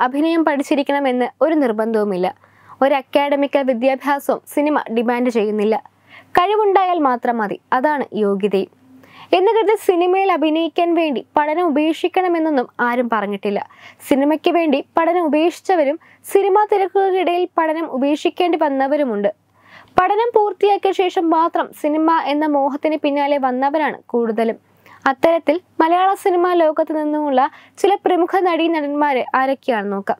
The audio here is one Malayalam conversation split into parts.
അഭിനയം പഠിച്ചിരിക്കണമെന്ന് ഒരു നിർബന്ധവുമില്ല. ഒരു അക്കാഡമിക്കൽ വിദ്യാഭ്യാസവും സിനിമ ഡിമാൻഡ് ചെയ്യുന്നില്ല. കഴിവുണ്ടായാൽ മാത്രം മതി അതാണ് യോഗ്യതയും. എന്ന് കരുതി സിനിമയിൽ അഭിനയിക്കാൻ വേണ്ടി പഠനം ഉപേക്ഷിക്കണമെന്നൊന്നും ആരും പറഞ്ഞിട്ടില്ല. സിനിമയ്ക്ക് വേണ്ടി പഠനം ഉപേക്ഷിച്ചവരും സിനിമാ തിരക്കുകൾക്കിടയിൽ പഠനം ഉപേക്ഷിക്കേണ്ടി വന്നവരുമുണ്ട്. പഠനം പൂർത്തിയാക്കിയ ശേഷം മാത്രം സിനിമ എന്ന മോഹത്തിന് പിന്നാലെ വന്നവരാണ് കൂടുതലും. അത്തരത്തിൽ മലയാള സിനിമാ ലോകത്ത് നിന്നുമുള്ള ചില പ്രമുഖ നടീ നടന്മാരെ ആരൊക്കെയാണ് നോക്കാം.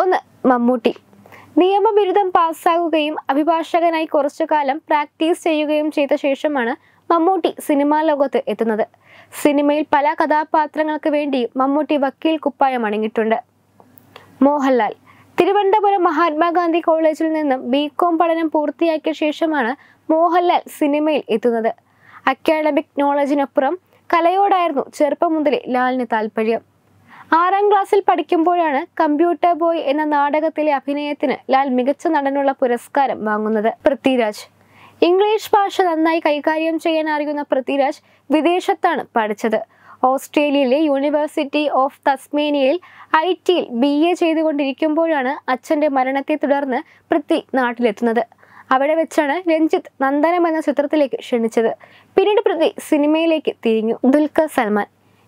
ഒന്ന് മമ്മൂട്ടി. നിയമബിരുദം പാസ്സാകുകയും അഭിഭാഷകനായി കുറച്ചു കാലം പ്രാക്ടീസ് ചെയ്യുകയും ചെയ്ത ശേഷമാണ് മമ്മൂട്ടി സിനിമാ ലോകത്ത് എത്തുന്നത്. സിനിമയിൽ പല കഥാപാത്രങ്ങൾക്ക് വേണ്ടി മമ്മൂട്ടി വക്കീൽ കുപ്പായം അണിഞ്ഞിട്ടുണ്ട്. മോഹൻലാൽ. തിരുവനന്തപുരം മഹാത്മാഗാന്ധി കോളേജിൽ നിന്നും ബി കോം പഠനം പൂർത്തിയാക്കിയ ശേഷമാണ് മോഹൻലാൽ സിനിമയിൽ എത്തുന്നത്. അക്കാഡമിക് നോളജിനപ്പുറം കലയോടായിരുന്നു ചെറുപ്പം മുതലേ ലാലിന് താല്പര്യം. ആറാം ക്ലാസ്സിൽ പഠിക്കുമ്പോഴാണ് കമ്പ്യൂട്ടർ ബോയ് എന്ന നാടകത്തിലെ അഭിനയത്തിന് ലാൽ മികച്ച നടനുള്ള പുരസ്കാരം വാങ്ങുന്നത് പൃഥ്വിരാജ്. ഇംഗ്ലീഷ് ഭാഷ നന്നായി കൈകാര്യം ചെയ്യാൻ അറിയുന്ന പൃഥ്വിരാജ് വിദേശത്താണ് പഠിച്ചത്. ഓസ്ട്രേലിയയിലെ യൂണിവേഴ്സിറ്റി ഓഫ് തസ്മേനിയയിൽ ഐ ടിയിൽ ബി എ ചെയ്തുകൊണ്ടിരിക്കുമ്പോഴാണ് അച്ഛന്റെ മരണത്തെ തുടർന്ന് പൃഥ്വി നാട്ടിലെത്തുന്നത്. അവിടെ വെച്ചാണ് രഞ്ജിത്ത് നന്ദനം എന്ന ചിത്രത്തിലേക്ക് ക്ഷണിച്ചത്. പിന്നീട് പ്രതി സിനിമയിലേക്ക് തിരിഞ്ഞു. ദുൽഖർ സൽമാൻ.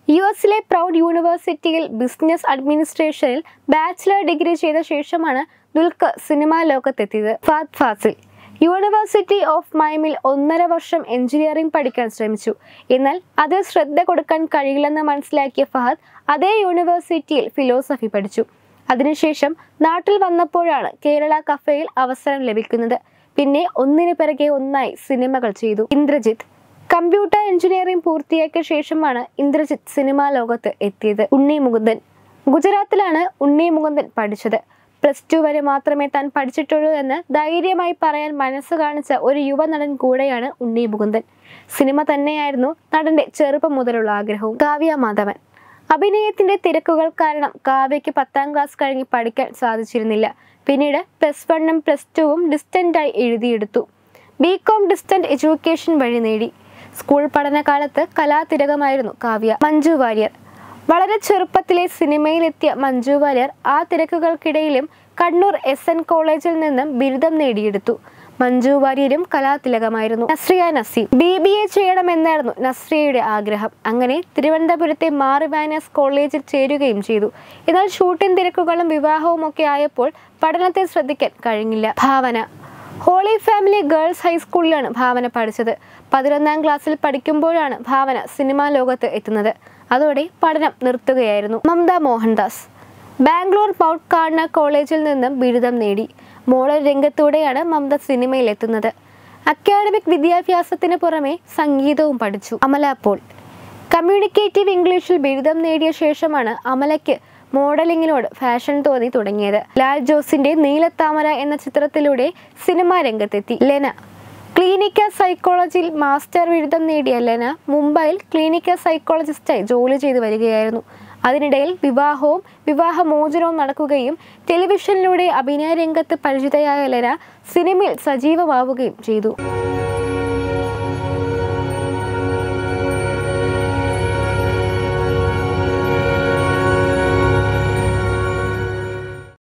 യു എസിലെ പ്രൗഡ് യൂണിവേഴ്സിറ്റിയിൽ ബിസിനസ് അഡ്മിനിസ്ട്രേഷനിൽ ബാച്ചിലർ ഡിഗ്രി ചെയ്ത ശേഷമാണ് ദുൽഖർ സിനിമാ ലോകത്തെത്തിയത്. ഫാദ് ഫാസിൽ. യൂണിവേഴ്സിറ്റി ഓഫ് മൈമിൽ ഒന്നര വർഷം എഞ്ചിനീയറിംഗ് പഠിക്കാൻ ശ്രമിച്ചു. എന്നാൽ അതിൽ ശ്രദ്ധ കൊടുക്കാൻ കഴിയില്ലെന്ന് മനസ്സിലാക്കിയ ഫഹദ് അതേ യൂണിവേഴ്സിറ്റിയിൽ ഫിലോസഫി പഠിച്ചു. അതിനുശേഷം നാട്ടിൽ വന്നപ്പോഴാണ് കേരള കഫേയിൽ അവസരം ലഭിക്കുന്നത്. പിന്നെ ഒന്നിനു പിറകെ ഒന്നായി സിനിമകൾ ചെയ്തു. ഇന്ദ്രജിത്ത് കമ്പ്യൂട്ടർ എഞ്ചിനീയറിംഗ് പൂർത്തിയാക്കിയ ശേഷമാണ് ഇന്ദ്രജിത്ത് സിനിമാ ലോകത്ത് എത്തിയത്. ഉണ്ണി മുകുന്ദൻ ഗുജറാത്തിലാണ് ഉണ്ണി മുകുന്ദൻ പഠിച്ചത്. പ്ലസ് ടു വരെ മാത്രമേ താൻ പഠിച്ചിട്ടുള്ളൂ എന്ന് ധൈര്യമായി പറയാൻ മനസ്സ് കാണിച്ച ഒരു യുവനടൻ കൂടെയാണ് ഉണ്ണി മുകുന്ദൻ. സിനിമ തന്നെയായിരുന്നു നടന്റെ ചെറുപ്പം മുതലുള്ള ആഗ്രഹവും. കാവ്യ മാധവൻ അഭിനയത്തിന്റെ തിരക്കുകൾ കാരണം കാവ്യയ്ക്ക് പത്താം ക്ലാസ് കഴിഞ്ഞ് പഠിക്കാൻ സാധിച്ചിരുന്നില്ല. പിന്നീട് പ്ലസ് വണ്ണും പ്ലസ് ടുവും ഡിസ്റ്റന്റായി എഴുതിയെടുത്തു. ബി കോം ഡിസ്റ്റന്റ് എഡ്യൂക്കേഷൻ വഴി നേടി. സ്കൂൾ പഠനകാലത്ത് കലാതിരകമായിരുന്നു കാവ്യ. മഞ്ജു വാര്യർ. വളരെ ചെറുപ്പത്തിലെ സിനിമയിലെത്തിയ മഞ്ജു വാര്യർ ആ തിരക്കുകൾക്കിടയിലും കണ്ണൂർ എസ് എൻ കോളേജിൽ നിന്നും ബിരുദം നേടിയെടുത്തു. മഞ്ജു വാര്യരും കലാതിലകമായിരുന്നു. Nazriya Nazim B B A ചെയ്യണമെന്നായിരുന്നു നസ്രിയയുടെ ആഗ്രഹം. അങ്ങനെ തിരുവനന്തപുരത്തെ മാറിവാനസ് കോളേജിൽ ചേരുകയും ചെയ്തു. എന്നാൽ ഷൂട്ടിംഗ് തിരക്കുകളും വിവാഹവും ഒക്കെ ആയപ്പോൾ പഠനത്തെ ശ്രദ്ധിക്കാൻ കഴിഞ്ഞില്ല. ഭാവന. ഹോളി ഫാമിലി ഗേൾസ് ഹൈസ്കൂളിലാണ് ഭാവന പഠിച്ചത്. പതിനൊന്നാം ക്ലാസ്സിൽ പഠിക്കുമ്പോഴാണ് ഭാവന സിനിമാ ലോകത്ത് എത്തുന്നത്. അതോടെ പഠനം നിർത്തുകയായിരുന്നു മമത മോഹൻദാസ്. ബാംഗ്ലൂർ പൗട്ട് കാർണ കോളേജിൽ നിന്നും ബിരുദം നേടി. മോഡൽ രംഗത്തൂടെയാണ് മമത സിനിമയിൽ എത്തുന്നത് അക്കാഡമിക് വിദ്യാഭ്യാസത്തിന് പുറമെ സംഗീതവും പഠിച്ചു. അമല അപ്പോൾ. കമ്മ്യൂണിക്കേറ്റീവ് ഇംഗ്ലീഷിൽ ബിരുദം നേടിയ ശേഷമാണ് അമലയ്ക്ക് മോഡലിങ്ങിനോട് ഫാഷൻ തോന്നി തുടങ്ങിയത്. ലാൽ ജോസിന്റെ നീലത്താമര എന്ന ചിത്രത്തിലൂടെ സിനിമാ രംഗത്തെത്തി. ലെന. ക്ലിനിക്കൽ സൈക്കോളജിയിൽ മാസ്റ്റർ ബിരുദം നേടിയ ലെന മുംബൈയിൽ ക്ലിനിക്കൽ സൈക്കോളജിസ്റ്റായി ജോലി ചെയ്തു വരികയായിരുന്നു. അതിനിടയിൽ വിവാഹവും വിവാഹമോചനവും നടക്കുകയും ടെലിവിഷനിലൂടെ അഭിനയ രംഗത്ത് പരിചിതയായ ലെന സിനിമയിൽ സജീവമാവുകയും ചെയ്തു.